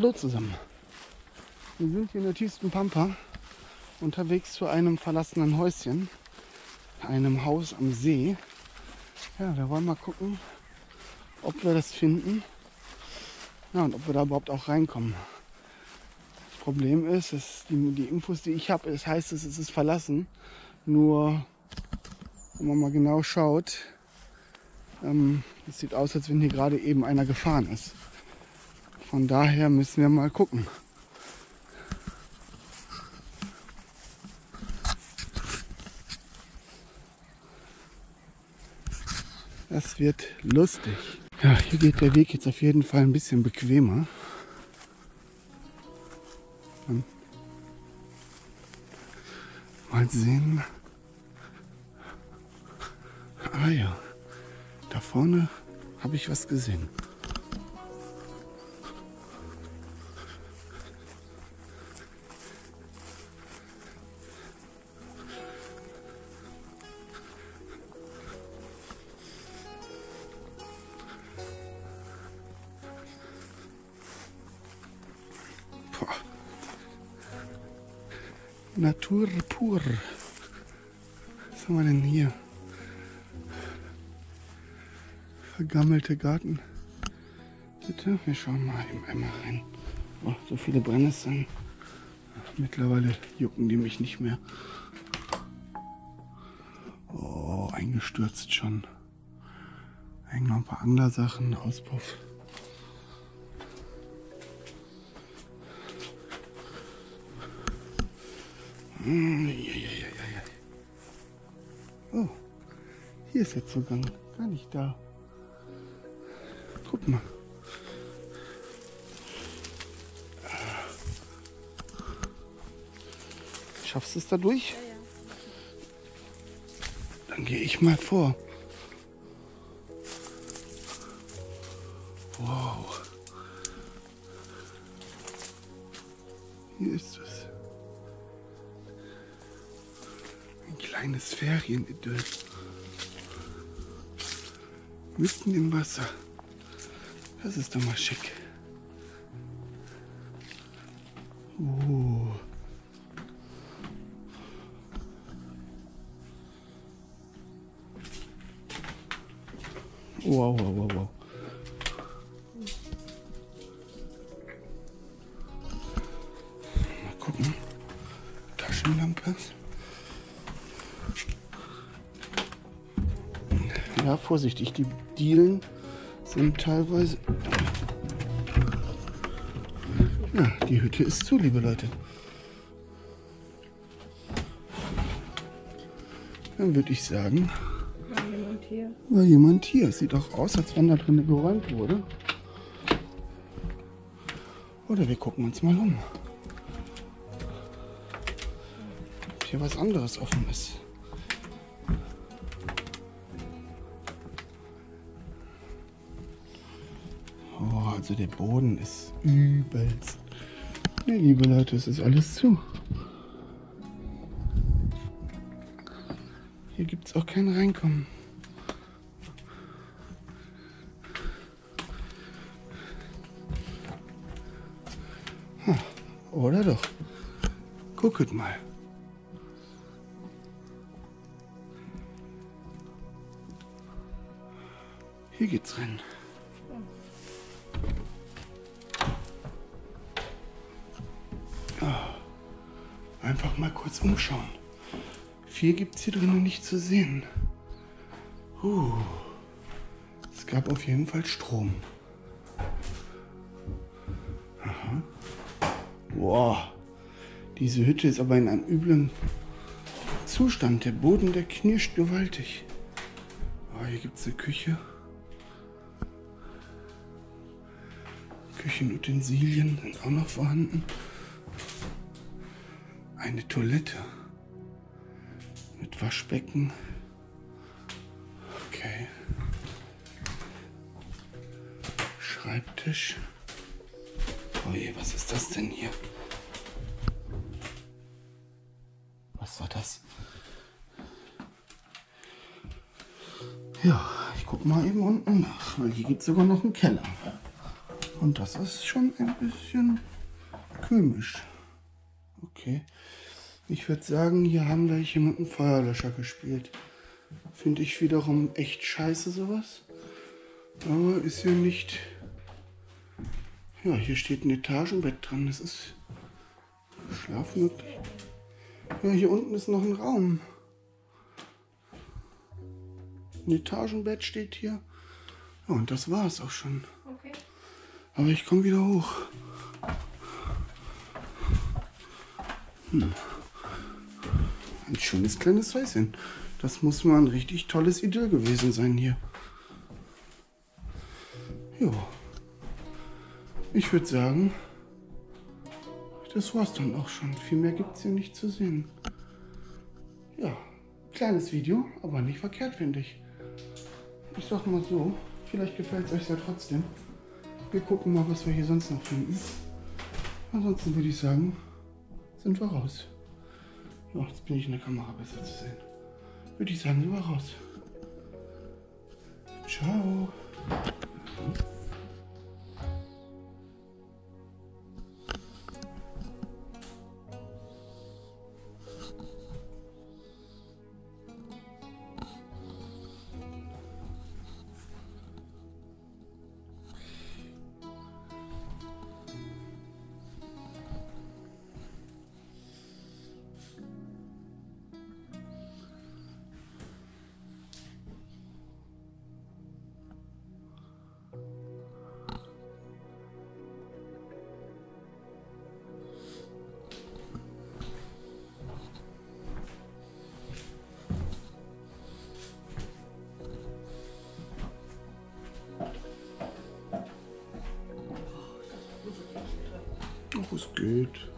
Hallo zusammen. Wir sind hier in der tiefsten Pampa unterwegs zu einem verlassenen Häuschen, einem Haus am See. Ja, da wollen wir mal gucken, ob wir das finden. Ja, und ob wir da überhaupt auch reinkommen. Das Problem ist, dass die, die Infos, die ich habe, es heißt, es ist verlassen. Nur, wenn man mal genau schaut, ähm, es sieht aus, als wenn hier gerade eben einer gefahren ist. Von daher müssen wir mal gucken. Das wird lustig. Ja, hier geht der Weg jetzt auf jeden Fall ein bisschen bequemer. Mal sehen. Ah ja, da vorne habe ich was gesehen. Natur pur. Was haben wir denn hier? Vergammelte Garten. Bitte, wir schauen mal eben einmal rein. Oh, so viele Brennnesseln. Mittlerweile jucken die mich nicht mehr. Oh, eingestürzt schon. Hängen noch ein paar Anglersachen, Auspuff. Oh, hier ist der Zugang. Gar nicht da. Guck mal. Schaffst du es da durch? Dann gehe ich mal vor. Wow. Hier ist es. Kleines Ferienidyll. Mitten im Wasser. Das ist doch mal schick. Oh. Wow, wow, wow, wow. Mal gucken. Taschenlampe. Ja, vorsichtig, die Dielen sind teilweise... Ja, die Hütte ist zu, liebe Leute. Dann würde ich sagen... War jemand hier? War jemand hier. Sieht auch aus, als wenn da drin geräumt wurde. Oder wir gucken uns mal um. Ob hier was anderes offen ist. Also der Boden ist übelst. Ne, liebe Leute, es ist alles zu. Hier gibt es auch kein Reinkommen. Hm, Oder doch? Gucket mal. Hier geht's rein. Einfach mal kurz umschauen. Viel gibt es hier drinnen nicht zu sehen. Uh, es gab auf jeden Fall Strom. Aha. Boah, diese Hütte ist aber in einem üblen Zustand. Der Boden, der knirscht gewaltig. Oh, hier gibt es eine Küche. Küchenutensilien sind auch noch vorhanden. Eine Toilette mit Waschbecken. Okay. Schreibtisch. Oh je, was ist das denn hier? Was war das? Ja, ich guck mal eben unten nach, weil hier gibt es sogar noch einen Keller. Und das ist schon ein bisschen komisch. Okay. Ich würde sagen, hier haben welche mit einem Feuerlöscher gespielt. Finde ich wiederum echt scheiße sowas. Aber ist ja nicht... Ja, hier steht ein Etagenbett dran. Das ist schlafmöglich. Ja, hier unten ist noch ein Raum. Ein Etagenbett steht hier. Ja, und das war es auch schon. Okay. Aber ich komme wieder hoch. Hm. Ein schönes kleines Häuschen. Das muss mal ein richtig tolles Idyll gewesen sein hier. Jo. Ich würde sagen, das war's dann auch schon. Viel mehr gibt es hier nicht zu sehen. Ja, kleines Video, aber nicht verkehrt, finde ich. Ich sag mal so, vielleicht gefällt es euch ja trotzdem. Wir gucken mal, was wir hier sonst noch finden. Ansonsten würde ich sagen, sind wir raus. Ja, jetzt bin ich in der Kamera besser zu sehen. Würde ich sagen, sind wir raus. Ciao. Ach, es geht.